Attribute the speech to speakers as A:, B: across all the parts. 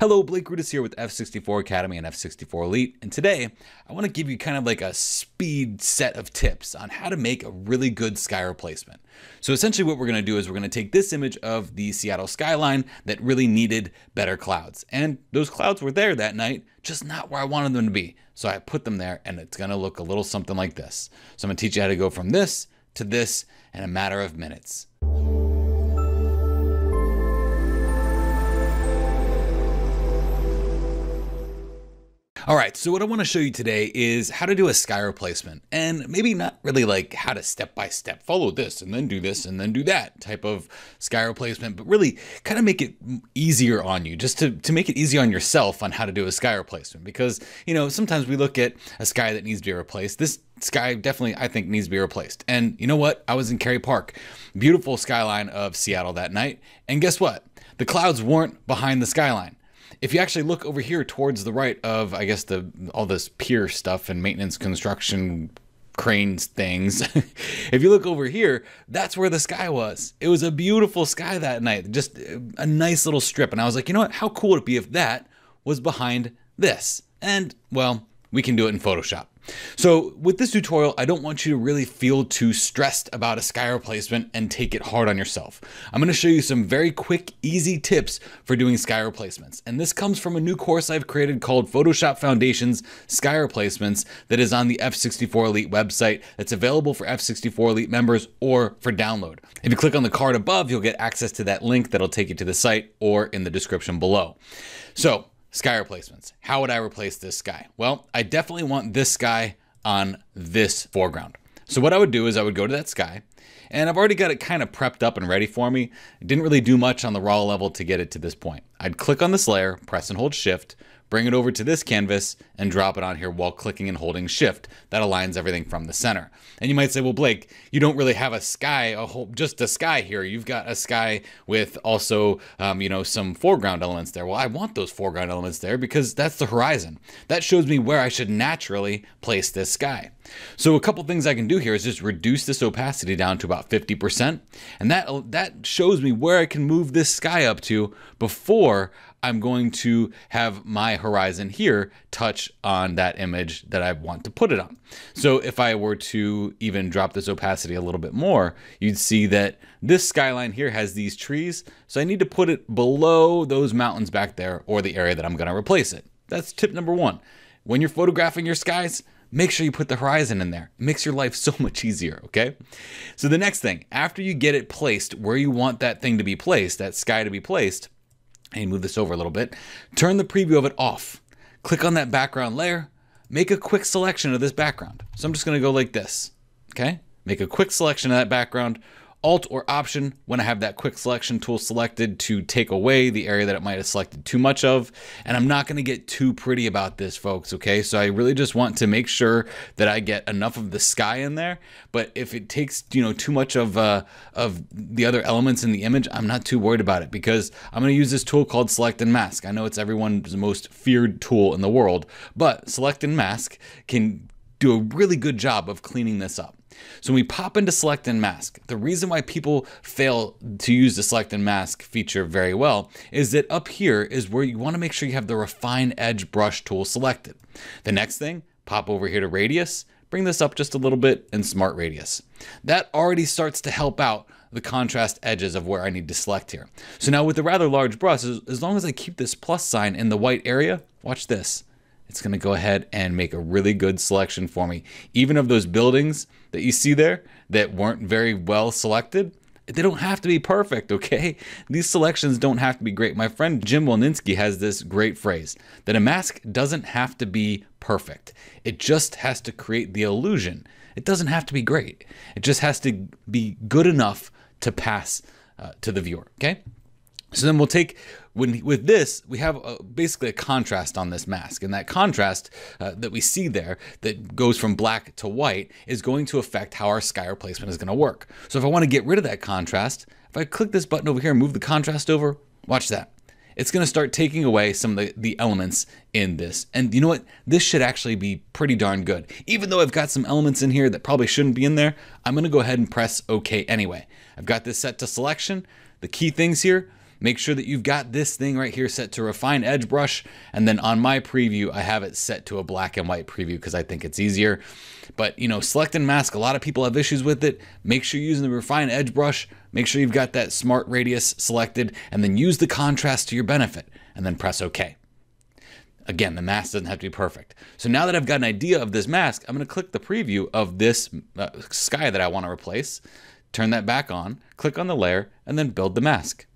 A: Hello, Blake Rudis here with F64 Academy and F64 Elite, and today I want to give you kind of like a speed set of tips on how to make a really good sky replacement. So essentially what we're going to do is we're going to take this image of the Seattle skyline that really needed better clouds. And those clouds were there that night, just not where I wanted them to be. So I put them there and it's going to look a little something like this. So I'm going to teach you how to go from this to this in a matter of minutes. All right, so what I want to show you today is how to do a sky replacement and maybe not really like how to step by step follow this and then do this and then do that type of sky replacement, but really kind of make it easier on you just to, to make it easy on yourself on how to do a sky replacement. Because, you know, sometimes we look at a sky that needs to be replaced. This sky definitely, I think, needs to be replaced. And you know what? I was in Kerry Park, beautiful skyline of Seattle that night. And guess what? The clouds weren't behind the skyline if you actually look over here towards the right of, I guess, the all this pier stuff and maintenance construction cranes things. if you look over here, that's where the sky was. It was a beautiful sky that night, just a nice little strip. And I was like, you know what? How cool would it be if that was behind this? And well, we can do it in Photoshop. So with this tutorial, I don't want you to really feel too stressed about a sky replacement and take it hard on yourself. I'm going to show you some very quick, easy tips for doing sky replacements. And this comes from a new course I've created called Photoshop Foundations Sky Replacements that is on the F64 Elite website that's available for F64 Elite members or for download. If you click on the card above, you'll get access to that link that'll take you to the site or in the description below. So Sky replacements. How would I replace this sky? Well, I definitely want this sky on this foreground. So what I would do is I would go to that sky and I've already got it kind of prepped up and ready for me. didn't really do much on the raw level to get it to this point. I'd click on this layer, press and hold shift, bring it over to this canvas and drop it on here while clicking and holding shift. That aligns everything from the center. And you might say, well, Blake, you don't really have a sky, a whole, just a sky here. You've got a sky with also, um, you know, some foreground elements there. Well, I want those foreground elements there because that's the horizon. That shows me where I should naturally place this sky. So a couple things I can do here is just reduce this opacity down to about 50%. And that, that shows me where I can move this sky up to before I'm going to have my horizon here touch on that image that I want to put it on. So if I were to even drop this opacity a little bit more, you'd see that this skyline here has these trees. So I need to put it below those mountains back there or the area that I'm going to replace it. That's tip number one. When you're photographing your skies, make sure you put the horizon in there. It makes your life so much easier, okay? So the next thing, after you get it placed where you want that thing to be placed, that sky to be placed, and move this over a little bit, turn the preview of it off. Click on that background layer, make a quick selection of this background. So I'm just gonna go like this, okay? Make a quick selection of that background, Alt or Option when I have that quick selection tool selected to take away the area that it might have selected too much of. And I'm not going to get too pretty about this, folks, okay? So I really just want to make sure that I get enough of the sky in there. But if it takes, you know, too much of, uh, of the other elements in the image, I'm not too worried about it because I'm going to use this tool called Select and Mask. I know it's everyone's most feared tool in the world, but Select and Mask can do a really good job of cleaning this up. So when we pop into select and mask, the reason why people fail to use the select and mask feature very well is that up here is where you want to make sure you have the refine edge brush tool selected. The next thing, pop over here to radius, bring this up just a little bit and smart radius. That already starts to help out the contrast edges of where I need to select here. So now with the rather large brush, as long as I keep this plus sign in the white area, watch this it's going to go ahead and make a really good selection for me. Even of those buildings that you see there that weren't very well selected, they don't have to be perfect, okay? These selections don't have to be great. My friend Jim Walninsky has this great phrase that a mask doesn't have to be perfect. It just has to create the illusion. It doesn't have to be great. It just has to be good enough to pass uh, to the viewer, okay? So then we'll take, when, with this, we have a, basically a contrast on this mask. And that contrast uh, that we see there that goes from black to white is going to affect how our sky replacement is going to work. So if I want to get rid of that contrast, if I click this button over here and move the contrast over, watch that. It's going to start taking away some of the, the elements in this. And you know what? This should actually be pretty darn good. Even though I've got some elements in here that probably shouldn't be in there, I'm going to go ahead and press OK anyway. I've got this set to selection. The key things here, make sure that you've got this thing right here set to refine edge brush. And then on my preview, I have it set to a black and white preview because I think it's easier. But you know, select and mask, a lot of people have issues with it. Make sure you're using the refine edge brush. Make sure you've got that smart radius selected and then use the contrast to your benefit and then press OK. Again, the mask doesn't have to be perfect. So now that I've got an idea of this mask, I'm going to click the preview of this uh, sky that I want to replace, turn that back on, click on the layer, and then build the mask.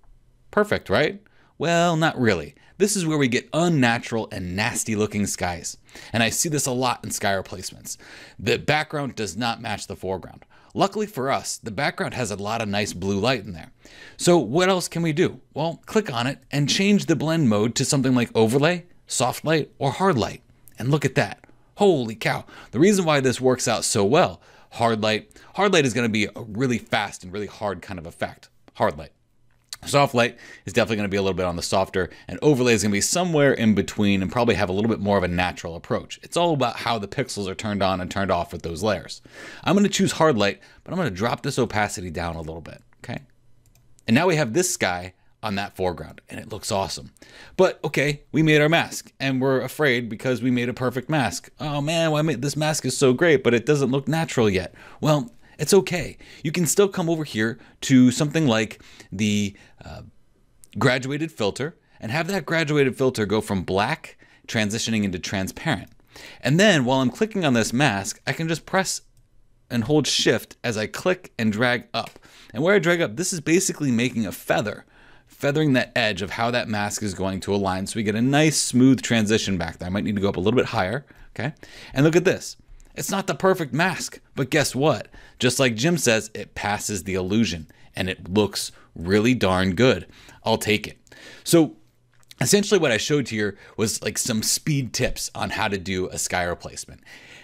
A: Perfect, right? Well, not really. This is where we get unnatural and nasty looking skies. And I see this a lot in sky replacements. The background does not match the foreground. Luckily for us, the background has a lot of nice blue light in there. So what else can we do? Well, click on it and change the blend mode to something like overlay soft light, or hard light. And look at that. Holy cow. The reason why this works out so well, hard light, hard light is going to be a really fast and really hard kind of effect. Hard light. Soft light is definitely going to be a little bit on the softer, and overlay is going to be somewhere in between and probably have a little bit more of a natural approach. It's all about how the pixels are turned on and turned off with those layers. I'm going to choose hard light, but I'm going to drop this opacity down a little bit, okay? And now we have this sky on that foreground and it looks awesome. But okay, we made our mask and we're afraid because we made a perfect mask. Oh man, well, this mask is so great, but it doesn't look natural yet. Well, it's okay. You can still come over here to something like the uh, graduated filter and have that graduated filter go from black transitioning into transparent. And then while I'm clicking on this mask, I can just press and hold shift as I click and drag up. And where I drag up, this is basically making a feather feathering that edge of how that mask is going to align so we get a nice smooth transition back there. I might need to go up a little bit higher, okay? And look at this. It's not the perfect mask, but guess what? Just like Jim says, it passes the illusion and it looks really darn good. I'll take it. So essentially what I showed here was like some speed tips on how to do a sky replacement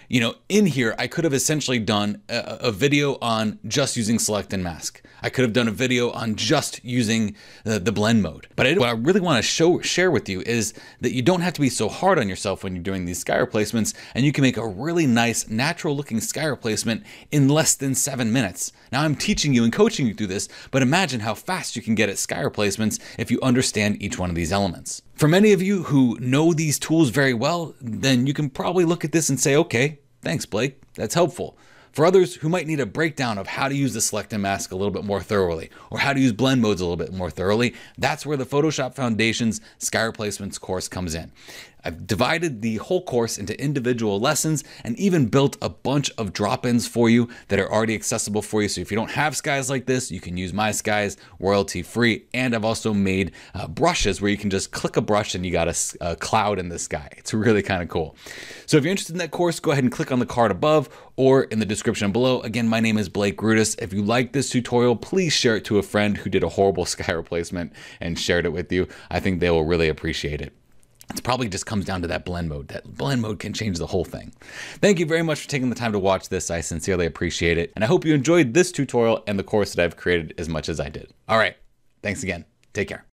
A: you know, in here, I could have essentially done a, a, video on just using select and mask. I could have done a video on just using the, the blend mode. But I, what I really want to show share with you is that you don't have to be so hard on yourself when you're doing these sky replacements, and you can make a really nice, natural looking sky replacement in less than seven minutes. Now I'm teaching you and coaching you through this, but imagine how fast you can get at sky replacements if you understand each one of these elements. For many of you who know these tools very well, then you can probably look at this and say, okay, thanks, Blake. That's helpful. For others who might need a breakdown of how to use the select and mask a little bit more thoroughly, or how to use blend modes a little bit more thoroughly, that's where the Photoshop Foundations Sky Replacements course comes in. I've divided the whole course into individual lessons and even built a bunch of drop-ins for you that are already accessible for you. So if you don't have skies like this, you can use my skies royalty free. And I've also made uh, brushes where you can just click a brush and you got a, a cloud in the sky. It's really kind of cool. So if you're interested in that course, go ahead and click on the card above or in the description below. Again, my name is Blake Rudis. If you like this tutorial, please share it to a friend who did a horrible sky replacement and shared it with you. I think they will really appreciate it. It probably just comes down to that blend mode. That blend mode can change the whole thing. Thank you very much for taking the time to watch this. I sincerely appreciate it. And I hope you enjoyed this tutorial and the course that I've created as much as I did. All right. Thanks again. Take care.